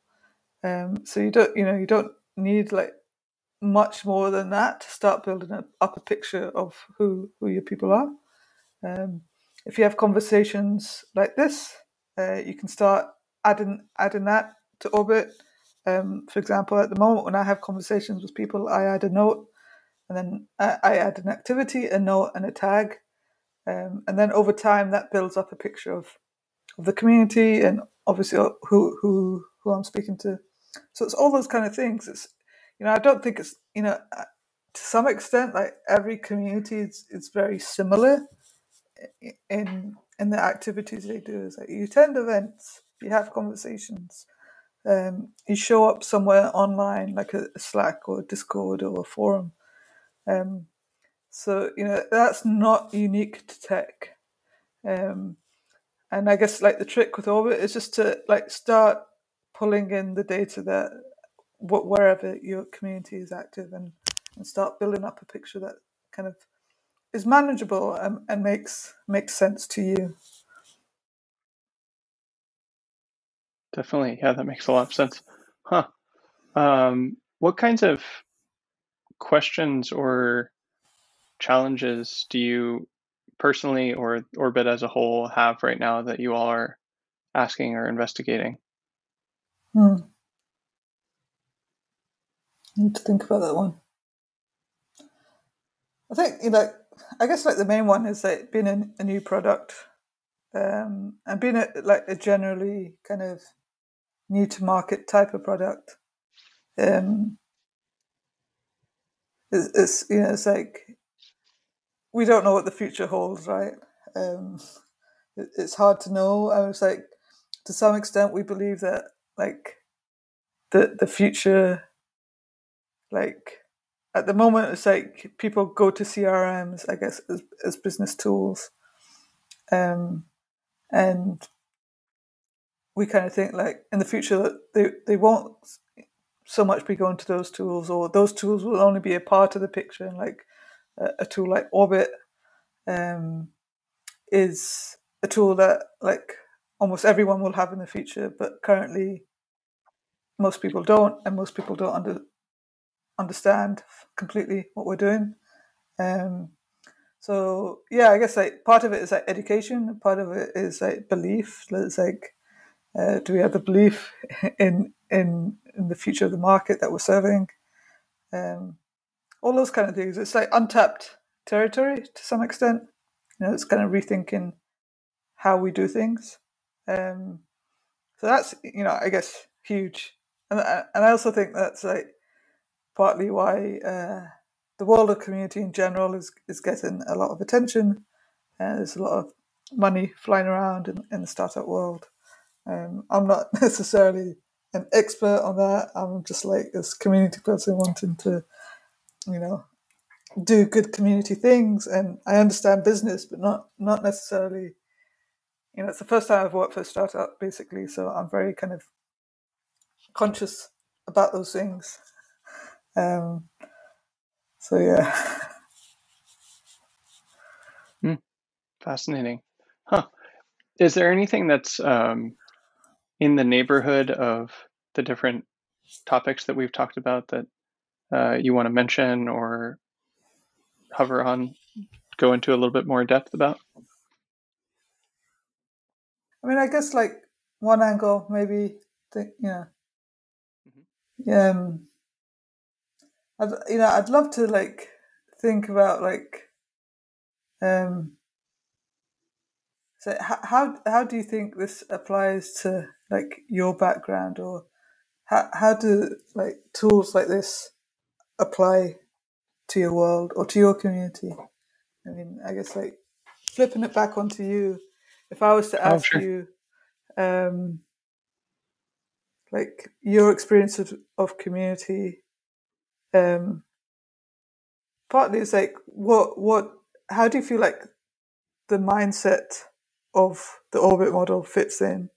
Um, so you don't, you know, you don't need like much more than that to start building up a picture of who who your people are. Um, if you have conversations like this, uh, you can start adding adding that to Orbit. Um, for example, at the moment when I have conversations with people, I add a note, and then I, I add an activity, a note, and a tag um, and then over time, that builds up a picture of, of the community and obviously who who who I'm speaking to. So it's all those kind of things. It's you know I don't think it's you know uh, to some extent like every community is, is very similar in in the activities they do. Is like you attend events, you have conversations, um, you show up somewhere online like a, a Slack or a Discord or a forum. Um, so you know that's not unique to tech, um, and I guess like the trick with Orbit is just to like start pulling in the data that wherever your community is active and, and start building up a picture that kind of is manageable and, and makes makes sense to you. definitely. Yeah, that makes a lot of sense. Huh. Um, what kinds of questions or challenges do you personally or Orbit as a whole have right now that you all are asking or investigating? Hmm. I need to think about that one. I think you know, I guess like the main one is like being a, a new product, um, and being a, like a generally kind of new to market type of product. Um, it's, it's you know it's like we don't know what the future holds, right? Um, it, it's hard to know. I was like, to some extent, we believe that like the the future, like at the moment, it's like people go to CRMs, I guess, as, as business tools, um, and we kind of think like in the future that they they won't so much be going to those tools, or those tools will only be a part of the picture, and like a, tool like Orbit um, is a tool that like almost everyone will have in the future, but currently most people don't, and most people don't under, understand completely what we're doing. Um, so yeah, I guess like part of it is like education, part of it is like belief. It's like, uh, do we have the belief in in in the future of the market that we're serving? Um, all those kind of things. It's like untapped territory to some extent. You know, it's kind of rethinking how we do things. Um, so that's you know, I guess huge, and and I also think that's like partly why uh, the world of community in general is is getting a lot of attention. Uh, there's a lot of money flying around in, in the startup world. Um, I'm not necessarily an expert on that. I'm just like this community person wanting to, you know, do good community things and I understand business, but not not necessarily. You know, it's the first time I've worked for a startup, basically, so I'm very kind of conscious about those things. Um, so yeah. Hmm. Fascinating, huh? Is there anything that's um, in the neighborhood of the different topics that we've talked about that uh, you want to mention or hover on, go into a little bit more depth about? I mean, I guess like one angle, maybe, think, you know, mm-hmm. um, I'd, you know, I'd love to like think about like, um, so how, how how do you think this applies to like your background, or how how do like tools like this apply to your world or to your community? I mean, I guess like flipping it back onto you. If I was to oh, ask oh, sure. you, um, like your experience of, of community, um, partly it's like what what how do you feel like the mindset of the orbit model fits in,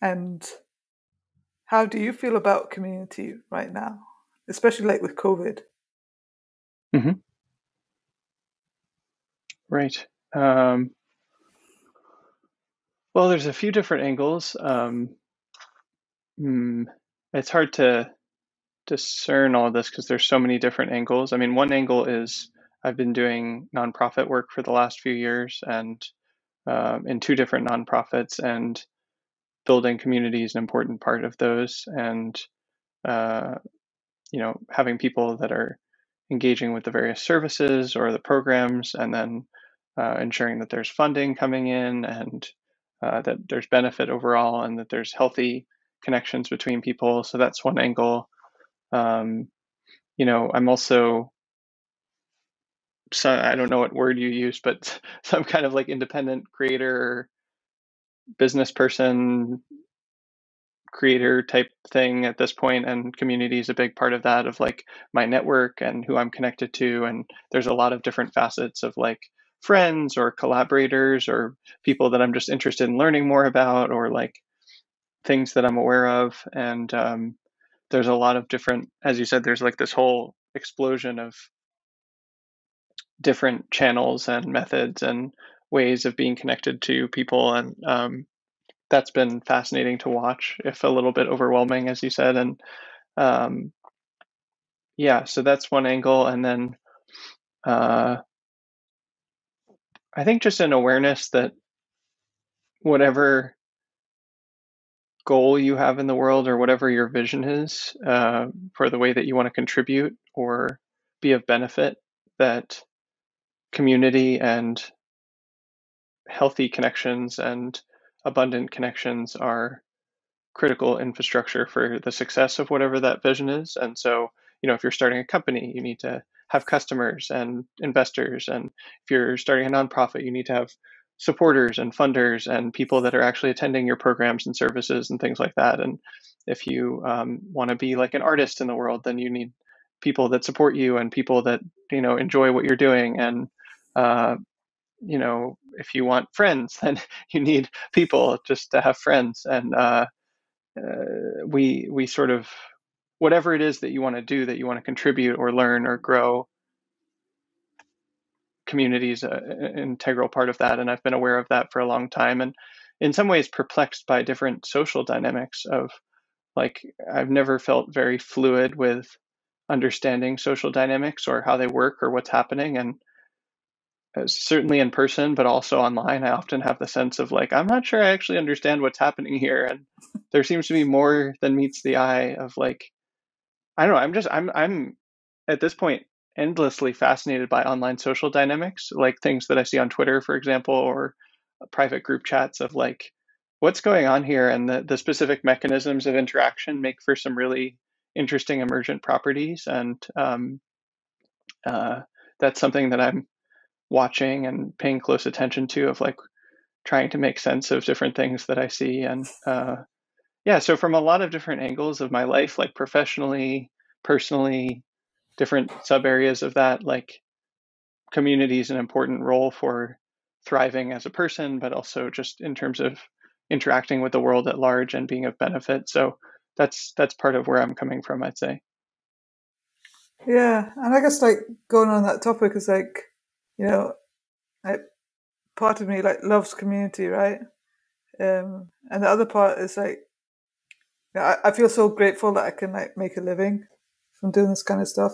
and how do you feel about community right now, especially like with COVID? Mm-hmm. Right. Um, well, there's a few different angles. Um, mm, it's hard to discern all of this because there's so many different angles. I mean, one angle is I've been doing nonprofit work for the last few years and um, in two different nonprofits, and building community is an important part of those. And uh, you know, having people that are engaging with the various services or the programs, and then uh, ensuring that there's funding coming in and uh, that there's benefit overall and that there's healthy connections between people. So that's one angle. Um, you know, I'm also so I don't know what word you use, but some kind of like independent creator, business person, creator type thing at this point and community is a big part of that of like my network and who i'm connected to and there's a lot of different facets of like friends or collaborators or people that i'm just interested in learning more about or like things that i'm aware of and um, there's a lot of different as you said there's like this whole explosion of different channels and methods and ways of being connected to people and um, that's been fascinating to watch, if a little bit overwhelming, as you said. And um, yeah, so that's one angle. And then uh, I think just an awareness that whatever goal you have in the world or whatever your vision is uh, for the way that you want to contribute or be of benefit, that community and healthy connections and abundant connections are critical infrastructure for the success of whatever that vision is. And so, you know, if you're starting a company, you need to have customers and investors. And if you're starting a nonprofit, you need to have supporters and funders and people that are actually attending your programs and services and things like that. And if you um, want to be like an artist in the world, then you need people that support you and people that you know enjoy what you're doing. And uh, you know, if you want friends, then you need people just to have friends. And uh, uh, we we sort of whatever it is that you want to do, that you want to contribute or learn or grow communities an integral part of that and i've been aware of that for a long time and in some ways perplexed by different social dynamics of like i've never felt very fluid with understanding social dynamics or how they work or what's happening and certainly in person but also online i often have the sense of like i'm not sure i actually understand what's happening here and there seems to be more than meets the eye of like i don't know i'm just i'm i'm at this point endlessly fascinated by online social dynamics, like things that I see on Twitter, for example, or private group chats of like what's going on here and the, the specific mechanisms of interaction make for some really interesting emergent properties. And um, uh, that's something that I'm watching and paying close attention to of like trying to make sense of different things that I see. And uh, yeah, so from a lot of different angles of my life, like professionally, personally, different sub areas of that, like community is an important role for thriving as a person, but also just in terms of interacting with the world at large and being of benefit. So that's that's part of where I'm coming from, I'd say. Yeah, and I guess like going on that topic is like, you know, like part of me like loves community, right? Um, and the other part is like, I, I feel so grateful that I can like make a living from doing this kind of stuff.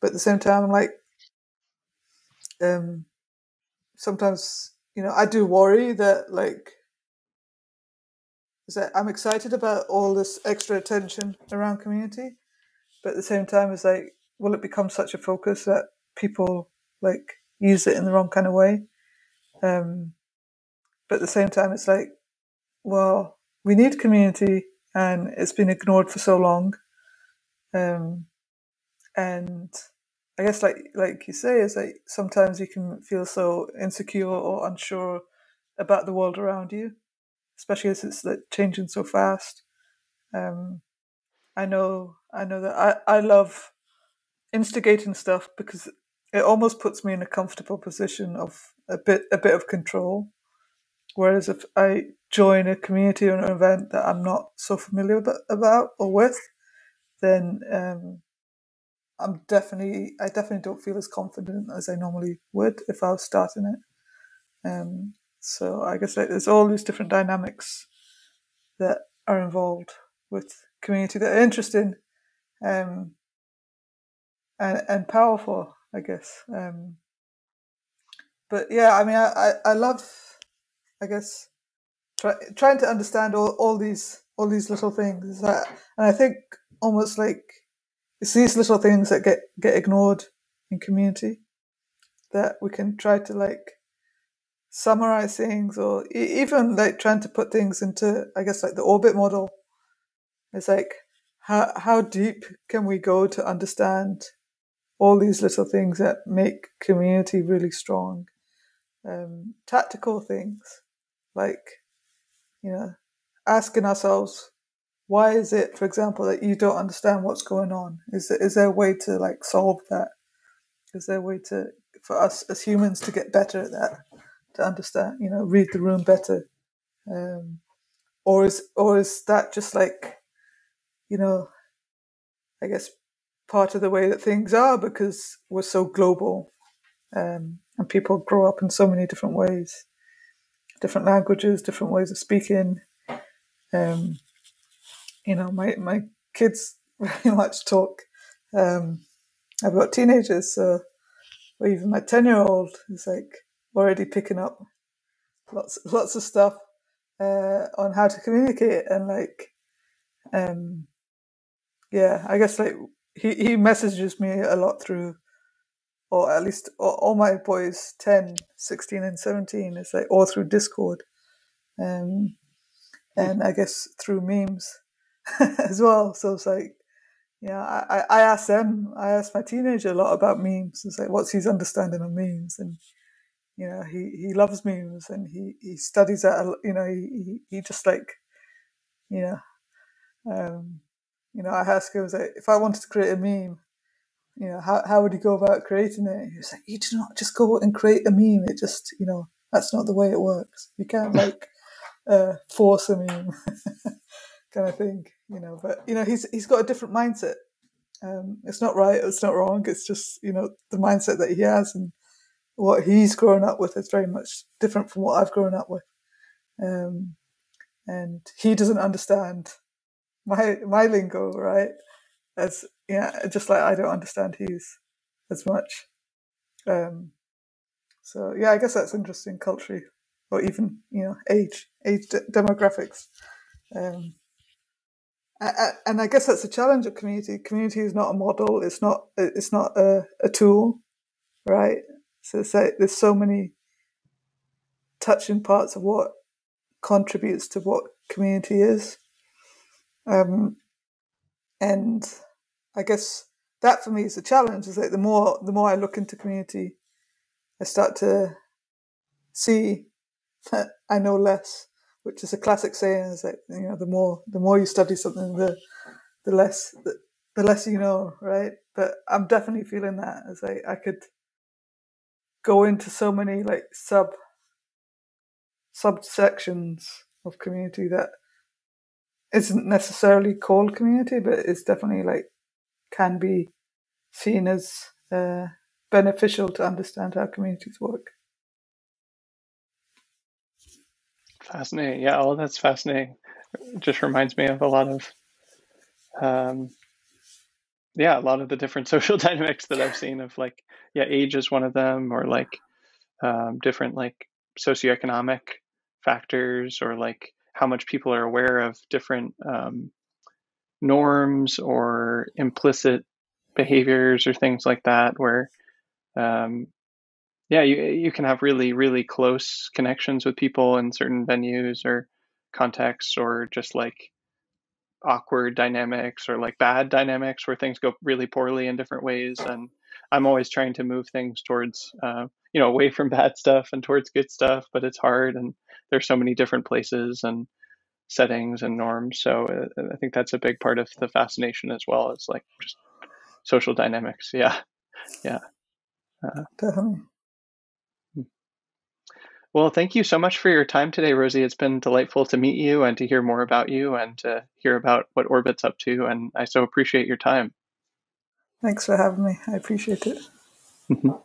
But at the same time, I'm like, um, sometimes, you know, I do worry that like, is that I'm excited about all this extra attention around community, but at the same time, it's like, will it become such a focus that people like use it in the wrong kind of way? Um, but at the same time, it's like, well, we need community, and it's been ignored for so long. Um, and I guess like like you say, is like sometimes you can feel so insecure or unsure about the world around you, especially as it's like changing so fast. Um, I know I know that I, I love instigating stuff because it almost puts me in a comfortable position of a bit a bit of control. Whereas if I join a community or an event that I'm not so familiar about or with, then um, I'm definitely I definitely don't feel as confident as I normally would if I was starting it. Um, so I guess like, there's all these different dynamics that are involved with community that are interesting um, and and powerful, I guess. Um, but yeah, I mean, I, I, I love, I guess, try, trying to understand all, all these all these little things, that, and I think almost like it's these little things that get get ignored in community that we can try to like summarize things or even like trying to put things into i guess like the orbit model it's like how how deep can we go to understand all these little things that make community really strong um, tactical things like you know asking ourselves why is it, for example, that you don't understand what's going on? Is there, is there a way to like solve that? Is there a way to for us as humans to get better at that, to understand, you know, read the room better, um, or is or is that just like, you know, I guess part of the way that things are because we're so global, um, and people grow up in so many different ways. different languages, different ways of speaking. Um, you know, my my kids very much talk. Um, I've got teenagers, so or even my ten year old is like already picking up lots lots of stuff uh, on how to communicate and like um yeah i guess like he, he messages me a lot through or at least all, all my boys 10 16 and 17 is like all through discord um and i guess through memes as well. So it's like yeah I, I asked them i asked my teenager a lot about memes. It's like what's his understanding of memes? And you know he he loves memes and he he studies that you know he he, he just like you know um you know i asked him was like if i wanted to create a meme you know how, how would you go about creating it? He was like you do not just go and create a meme it just you know that's not the way it works. You can't like uh force a meme kind of thing you know but you know he's he's got a different mindset. Um it's not right it's not wrong it's just you know the mindset that he has and what he's grown up with is very much different from what I've grown up with. Um, and he doesn't understand my my lingo, right? As yeah, just like I don't understand his as much. Um, so yeah, I guess that's interesting culturally, or even you know age age de- demographics. Um, and I guess that's a challenge of community. Community is not a model. It's not. It's not a, a tool, right? So it's like there's so many touching parts of what contributes to what community is. Um, and I guess that for me is a challenge. Is like the more the more I look into community, I start to see that I know less, which is a classic saying. Is like you know the more the more you study something, the the less the, the less you know, right? But I'm definitely feeling that as I I could go into so many like sub subsections of community that isn't necessarily called community, but it's definitely like can be seen as uh, beneficial to understand how communities work. Fascinating. Yeah, all that's fascinating. Just reminds me of a lot of, um, yeah, a lot of the different social dynamics that I've seen of like yeah, age is one of them, or like um, different like socioeconomic factors, or like how much people are aware of different um, norms or implicit behaviors or things like that, where um, yeah, you you can have really really close connections with people in certain venues or contexts, or just like awkward dynamics or like bad dynamics where things go really poorly in different ways. And I'm always trying to move things towards, uh, you know, away from bad stuff and towards good stuff, but it's hard and there's so many different places and settings and norms. So uh, I think that's a big part of the fascination as well as like just social dynamics. Yeah. Yeah. Uh, Definitely. Hmm. Well, thank you so much for your time today, Rosie. It's been delightful to meet you and to hear more about you and to hear about what Orbit's up to. And I so appreciate your time. Thanks for having me. I appreciate it.